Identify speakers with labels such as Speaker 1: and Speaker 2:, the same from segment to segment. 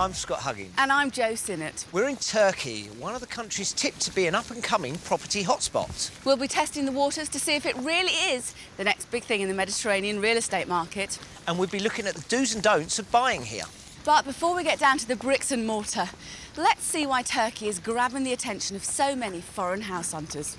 Speaker 1: I'm Scott Huggins.
Speaker 2: And I'm Joe Sinnott.
Speaker 1: We're in Turkey, one of the countries tipped to be an up-and-coming property hotspot.
Speaker 2: We'll be testing the waters to see if it really is the next big thing in the Mediterranean real estate market.
Speaker 1: And we'll be looking at the do's and don'ts of buying here.
Speaker 2: But before we get down to the bricks and mortar, let's see why Turkey is grabbing the attention of so many foreign house hunters.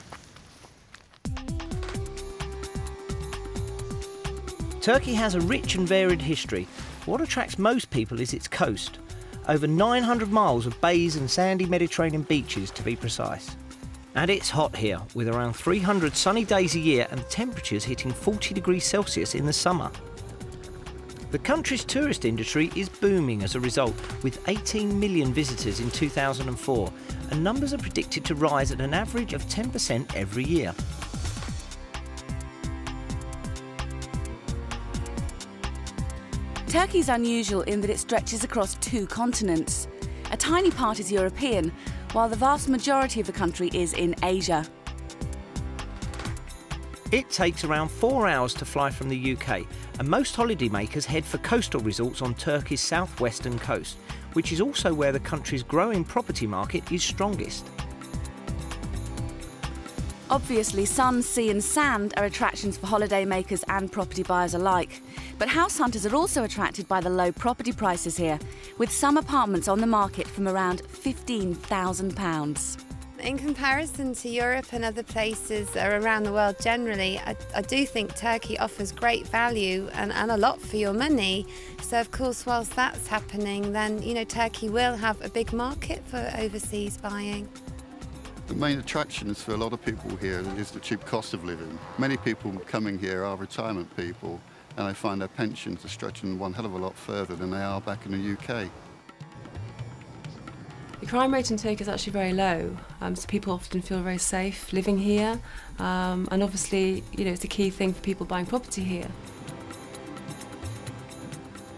Speaker 1: Turkey has a rich and varied history. What attracts most people is its coast. Over 900 miles of bays and sandy Mediterranean beaches, to be precise. And it's hot here, with around 300 sunny days a year and temperatures hitting 40 degrees Celsius in the summer. The country's tourist industry is booming as a result, with 18 million visitors in 2004, and numbers are predicted to rise at an average of 10% every year.
Speaker 2: Turkey's unusual in that it stretches across two continents. A tiny part is European, while the vast majority of the country is in Asia.
Speaker 1: It takes around four hours to fly from the UK, and most holidaymakers head for coastal resorts on Turkey's southwestern coast, which is also where the country's growing property market is strongest.
Speaker 2: Obviously, sun, sea, and sand are attractions for holidaymakers and property buyers alike. But house hunters are also attracted by the low property prices here, with some apartments on the market from around £15,000.
Speaker 3: In comparison to Europe and other places around the world generally, I, I do think Turkey offers great value and, and, a lot for your money. So, of course, whilst that's happening, then you know Turkey will have a big market for overseas buying.
Speaker 4: The main attractions for a lot of people here is the cheap cost of living. Many people coming here are retirement people and they find their pensions are stretching one hell of a lot further than they are back in the UK.
Speaker 5: The crime rate in Turkey is actually very low, um, so people often feel very safe living here, um, and obviously, you know, it's a key thing for people buying property here.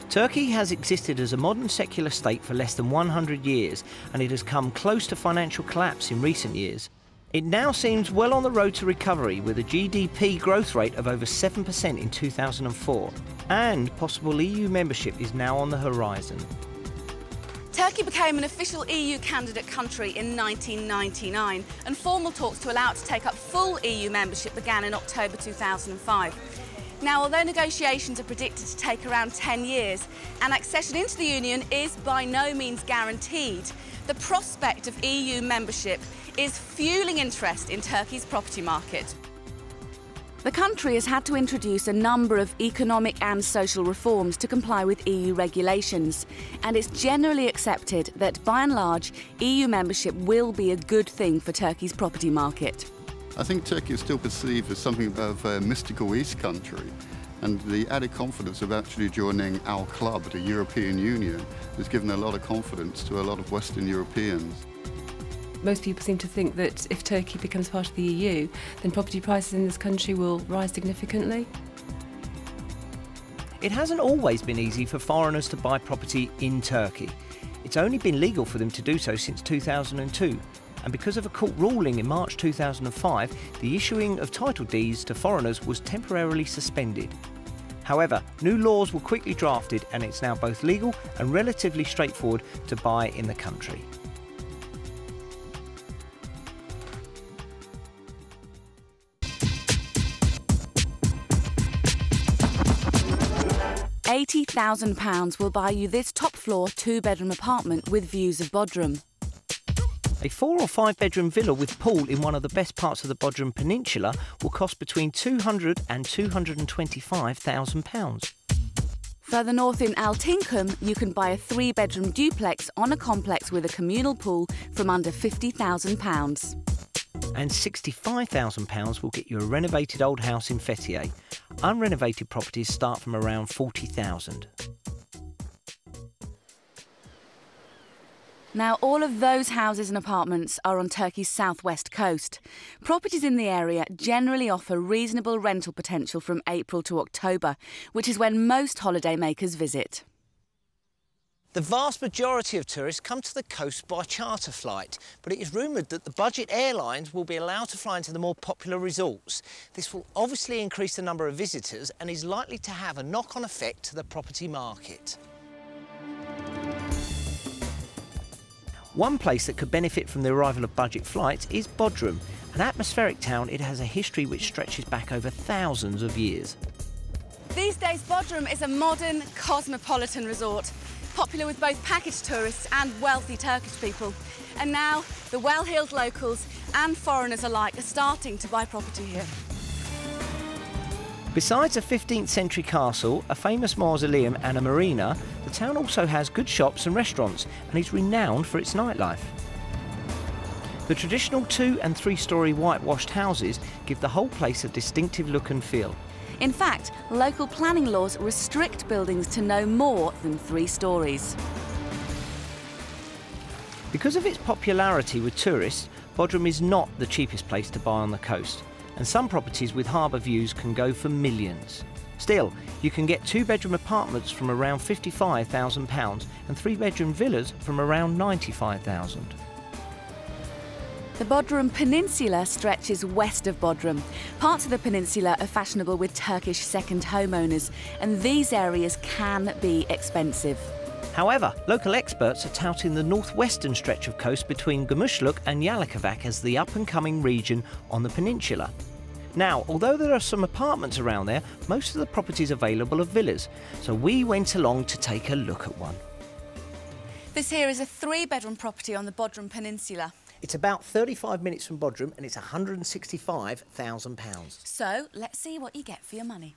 Speaker 1: Turkey has existed as a modern secular state for less than 100 years, and it has come close to financial collapse in recent years. It now seems well on the road to recovery with a GDP growth rate of over 7% in 2004, and possible EU membership is now on the horizon.
Speaker 2: Turkey became an official EU candidate country in 1999, and formal talks to allow it to take up full EU membership began in October 2005. Now, although negotiations are predicted to take around 10 years, and accession into the Union is by no means guaranteed, the prospect of EU membership is fueling interest in Turkey's property market. The country has had to introduce a number of economic and social reforms to comply with EU regulations, and it's generally accepted that, by and large, EU membership will be a good thing for Turkey's property market.
Speaker 4: I think Turkey is still perceived as something of a mystical East country. And the added confidence of actually joining our club, the European Union, has given a lot of confidence to a lot of Western Europeans.
Speaker 5: Most people seem to think that if Turkey becomes part of the EU, then property prices in this country will rise significantly.
Speaker 1: It hasn't always been easy for foreigners to buy property in Turkey. It's only been legal for them to do so since 2002, and because of a court ruling in March 2005, the issuing of title deeds to foreigners was temporarily suspended. However, new laws were quickly drafted and it's now both legal and relatively straightforward to buy in the country.
Speaker 2: £80,000 will buy you this top floor two bedroom apartment with views of Bodrum.
Speaker 1: A four or five bedroom villa with pool in one of the best parts of the Bodrum Peninsula will cost between £200 and £225,000.
Speaker 2: Further north in Altınkum, you can buy a three bedroom duplex on a complex with a communal pool from under £50,000.
Speaker 1: And £65,000 will get you a renovated old house in Fethiye. Unrenovated properties start from around 40000
Speaker 2: Now, all of those houses and apartments are on Turkey's southwest coast. Properties in the area generally offer reasonable rental potential from April to October, which is when most holidaymakers visit.
Speaker 1: The vast majority of tourists come to the coast by charter flight, but it is rumoured that the budget airlines will be allowed to fly into the more popular resorts. This will obviously increase the number of visitors and is likely to have a knock-on effect to the property market. One place that could benefit from the arrival of budget flights is Bodrum, an atmospheric town. It has a history which stretches back over thousands of years.
Speaker 2: These days, Bodrum is a modern, cosmopolitan resort, popular with both package tourists and wealthy Turkish people. And now, the well-heeled locals and foreigners alike are starting to buy property here.
Speaker 1: Besides a 15th century castle, a famous mausoleum and a marina, the town also has good shops and restaurants and is renowned for its nightlife. The traditional two and three storey whitewashed houses give the whole place a distinctive look and feel.
Speaker 2: In fact, local planning laws restrict buildings to no more than three storeys.
Speaker 1: Because of its popularity with tourists, Bodrum is not the cheapest place to buy on the coast and some properties with harbour views can go for millions. Still, you can get two bedroom apartments from around £55,000 and three bedroom villas from around £95,000.
Speaker 2: The Bodrum Peninsula stretches west of Bodrum. Parts of the peninsula are fashionable with Turkish second homeowners, and these areas can be expensive.
Speaker 1: However, local experts are touting the northwestern stretch of coast between Gümüşlük and Yalıkavak as the up and coming region on the peninsula. Now, although there are some apartments around there, most of the properties available are villas, so we went along to take a look at one.
Speaker 2: This here is a three bedroom property on the Bodrum Peninsula.
Speaker 1: It's about 35 minutes from Bodrum and it's £165,000.
Speaker 2: So, let's see what you get for your money.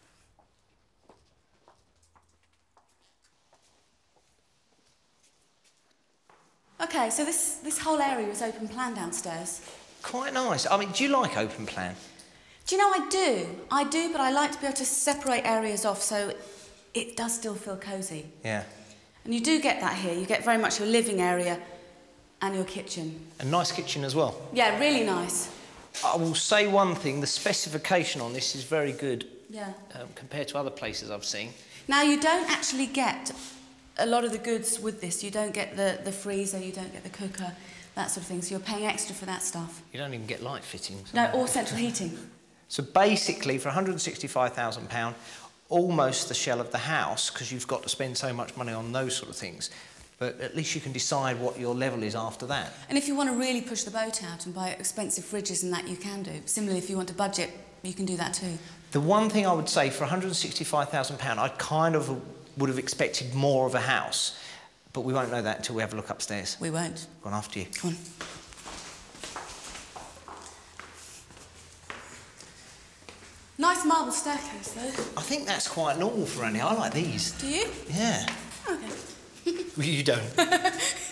Speaker 2: Okay, so this, this whole area is open plan downstairs.
Speaker 1: Quite nice. I mean, do you like open plan?
Speaker 2: Do you know I do? I do, but I like to be able to separate areas off so it does still feel cosy.
Speaker 1: Yeah.
Speaker 2: And you do get that here. You get very much your living area and your kitchen.
Speaker 1: A nice kitchen as well.
Speaker 2: Yeah, really nice.
Speaker 1: I will say one thing, the specification on this is very good
Speaker 2: Yeah.
Speaker 1: um, compared to other places I've seen.
Speaker 2: Now, you don't actually get a lot of the goods with this. You don't get the, the freezer, you don't get the cooker, that sort of thing. So you're paying extra for that stuff.
Speaker 1: You don't even get light fittings.
Speaker 2: No, or central heating.
Speaker 1: So basically, for £165,000, almost the shell of the house, because you've got to spend so much money on those sort of things. But at least you can decide what your level is after that.
Speaker 2: And if you want to really push the boat out and buy expensive fridges and that, you can do. Similarly, if you want to budget, you can do that too.
Speaker 1: The one thing I would say for £165,000, I kind of would have expected more of a house. But we won't know that until we have a look upstairs.
Speaker 2: We won't.
Speaker 1: Gone after you.
Speaker 2: Come on. Nice marble staircase, though.
Speaker 1: I think that's quite normal for Annie. I like these.
Speaker 2: Do you?
Speaker 1: Yeah.
Speaker 2: Okay.
Speaker 1: Well, you don't.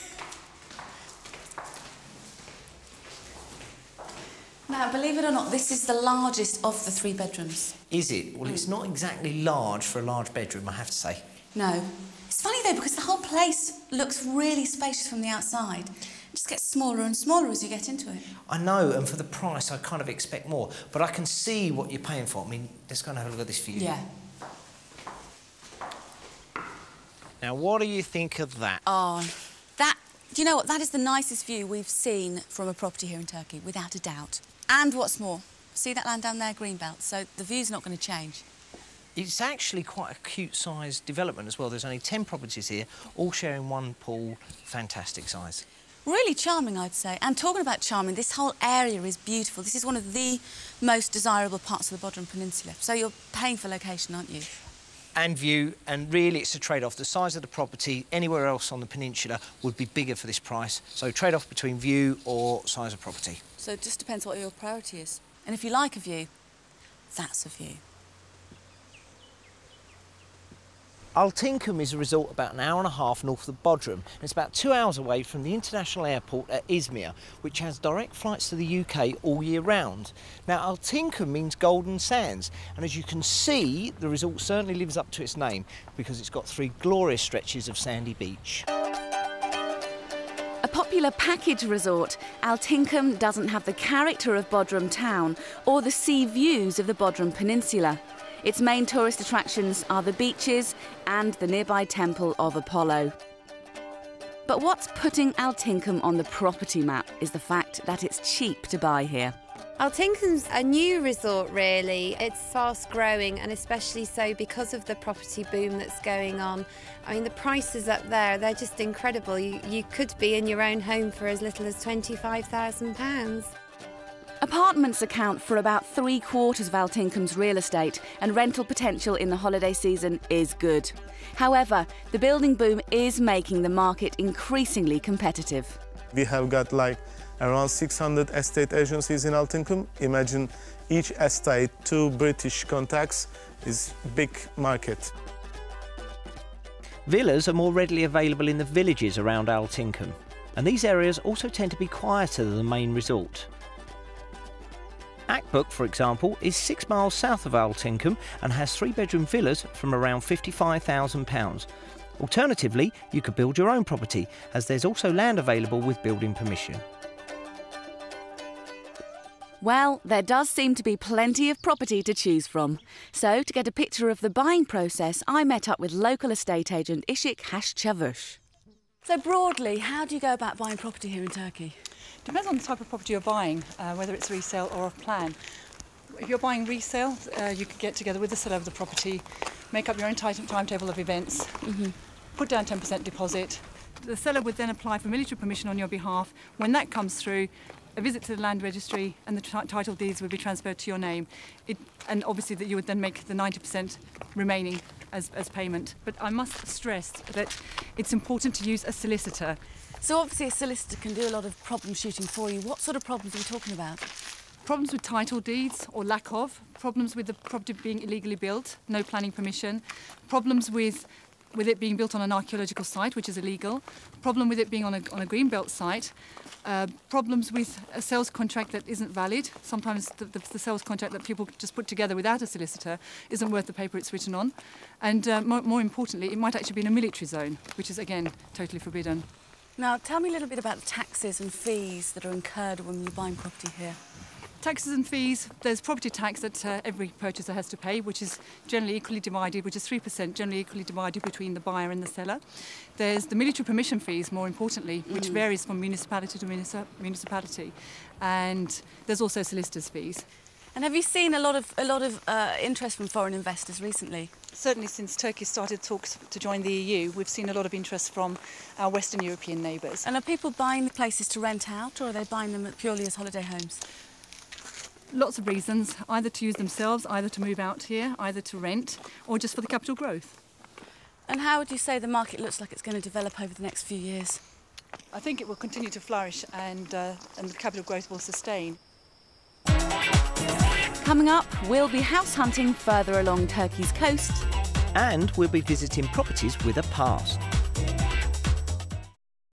Speaker 2: Now, believe it or not, this is the largest of the three bedrooms.
Speaker 1: Is it? Well, it's not exactly large for a large bedroom, I have to say.
Speaker 2: No. It's funny though, because the whole place looks really spacious from the outside. It just gets smaller and smaller as you get into it.
Speaker 1: I know, and for the price, I kind of expect more. But I can see what you're paying for. I mean, let's go and have a look at this view.
Speaker 2: Yeah.
Speaker 1: Now, what do you think of that?
Speaker 2: Oh, that. Do you know what? That is the nicest view we've seen from a property here in Turkey, without a doubt. And what's more, see that land down there, Greenbelt? So the view's not going to change.
Speaker 1: It's actually quite a cute sized development as well. There's only 10 properties here, all sharing one pool. Fantastic size.
Speaker 2: Really charming, I'd say. And talking about charming, this whole area is beautiful. This is one of the most desirable parts of the Bodrum Peninsula. So you're paying for location, aren't you?
Speaker 1: And view, and really it's a trade off. The size of the property anywhere else on the peninsula would be bigger for this price. So, trade off between view or size of property.
Speaker 2: So it just depends what your priority is. And if you like a view, that's a view.
Speaker 1: Altinkum is a resort about an hour and a half north of Bodrum. And it's about two hours away from the international airport at Izmir, which has direct flights to the UK all year round. Now, Altinkum means golden sands, and as you can see, the resort certainly lives up to its name because it's got three glorious stretches of sandy beach.
Speaker 2: A popular package resort, Altinkum doesn't have the character of Bodrum town or the sea views of the Bodrum Peninsula. Its main tourist attractions are the beaches and the nearby Temple of Apollo. But what's putting Altinkum on the property map is the fact that it's cheap to buy here.
Speaker 3: Altinkum's a new resort, really. It's fast growing, and especially so because of the property boom that's going on. I mean, the prices up there, they're just incredible. You, you could be in your own home for as little as £25,000.
Speaker 2: Apartments account for about three quarters of Altinkum's real estate, and rental potential in the holiday season is good. However, the building boom is making the market increasingly competitive.
Speaker 6: We have got like around 600 estate agencies in Altinkum. Imagine each estate, two British contacts, is big market.
Speaker 1: Villas are more readily available in the villages around Altinkum, and these areas also tend to be quieter than the main resort. Akbuk, for example, is six miles south of Altinkum and has three bedroom villas from around £55,000. Alternatively, you could build your own property, as there's also land available with building permission.
Speaker 2: Well, there does seem to be plenty of property to choose from. So, to get a picture of the buying process, I met up with local estate agent Ishik Hashchavush. So, broadly, how do you go about buying property here in Turkey?
Speaker 7: Depends on the type of property you're buying, uh, whether it's resale or off plan. If you're buying resale, uh, you could get together with the seller of the property, make up your own timetable of events, mm-hmm. put down 10% deposit. The seller would then apply for military permission on your behalf. When that comes through, a visit to the land registry and the t- title deeds would be transferred to your name. It, and obviously that you would then make the 90% remaining as, as payment. But I must stress that it's important to use a solicitor.
Speaker 2: So obviously a solicitor can do a lot of problem shooting for you. What sort of problems are we talking about?
Speaker 7: Problems with title deeds or lack of, problems with the property being illegally built, no planning permission, problems with with it being built on an archaeological site, which is illegal, problem with it being on a, on a greenbelt site, uh, problems with a sales contract that isn't valid. Sometimes the, the, the, sales contract that people just put together without a solicitor isn't worth the paper it's written on. And uh, more, more importantly, it might actually be in a military zone, which is again totally forbidden.
Speaker 2: Now, tell me a little bit about the taxes and fees that are incurred when you're buying property here.
Speaker 7: Taxes and fees, there's property tax that uh, every purchaser has to pay, which is generally equally divided, which is 3%, generally equally divided between the buyer and the seller. There's the military permission fees, more importantly, which mm. varies from municipality to municipality. And there's also solicitors' fees.
Speaker 2: And have you seen a lot of a lot of uh, interest from foreign investors recently?
Speaker 7: Certainly, since Turkey started talks to join the EU, we've seen a lot of interest from our Western European neighbours.
Speaker 2: And are people buying the places to rent out, or are they buying them purely as holiday homes?
Speaker 7: lots of reasons, either to use themselves, either to move out here, either to rent, or just for the capital growth.
Speaker 2: And how would you say the market looks like it's going to develop over the next few years?
Speaker 7: I think it will continue to flourish and, uh, and the capital growth will sustain.
Speaker 2: Coming up, we'll be house hunting further along Turkey's coast.
Speaker 1: And we'll be visiting properties with a past.